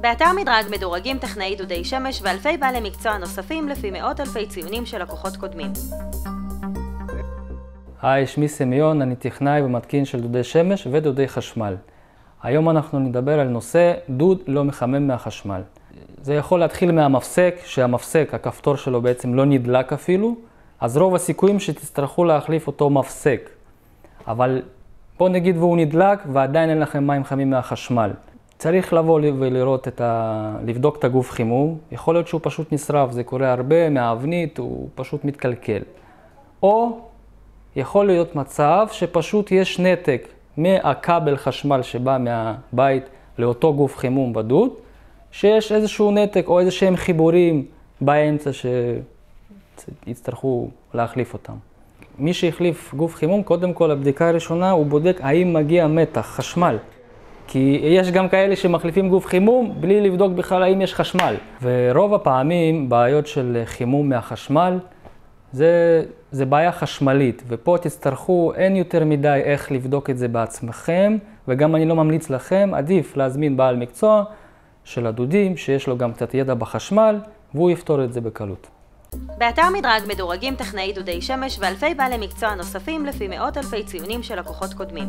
באתר מדרג מדורגים טכנאי דודי שמש ואלפי בעלי מקצוע נוספים לפי מאות אלפי ציונים של לקוחות קודמים. היי, שמי סמיון, אני טכנאי ומתקין של דודי שמש ודודי חשמל. היום אנחנו נדבר על נושא דוד לא מחמם מהחשמל. זה יכול להתחיל מהמפסק, שהמפסק, הכפתור שלו בעצם לא נדלק אפילו, אז רוב הסיכויים שתצטרכו להחליף אותו מפסק. אבל בואו נגיד והוא נדלק ועדיין אין לכם מים חמים מהחשמל. צריך לבוא ולראות את ה... לבדוק את הגוף חימום, יכול להיות שהוא פשוט נשרף, זה קורה הרבה, מהאבנית הוא פשוט מתקלקל. או יכול להיות מצב שפשוט יש נתק מהכבל חשמל שבא מהבית לאותו גוף חימום בדוד, שיש איזשהו נתק או איזה שהם חיבורים באמצע שיצטרכו להחליף אותם. מי שהחליף גוף חימום, קודם כל הבדיקה הראשונה, הוא בודק האם מגיע מתח, חשמל. כי יש גם כאלה שמחליפים גוף חימום בלי לבדוק בכלל האם יש חשמל. ורוב הפעמים בעיות של חימום מהחשמל זה, זה בעיה חשמלית, ופה תצטרכו, אין יותר מדי איך לבדוק את זה בעצמכם, וגם אני לא ממליץ לכם, עדיף להזמין בעל מקצוע של הדודים, שיש לו גם קצת ידע בחשמל, והוא יפתור את זה בקלות. באתר מדרג מדורגים טכנאי דודי שמש ואלפי בעלי מקצוע נוספים לפי מאות אלפי ציונים של לקוחות קודמים.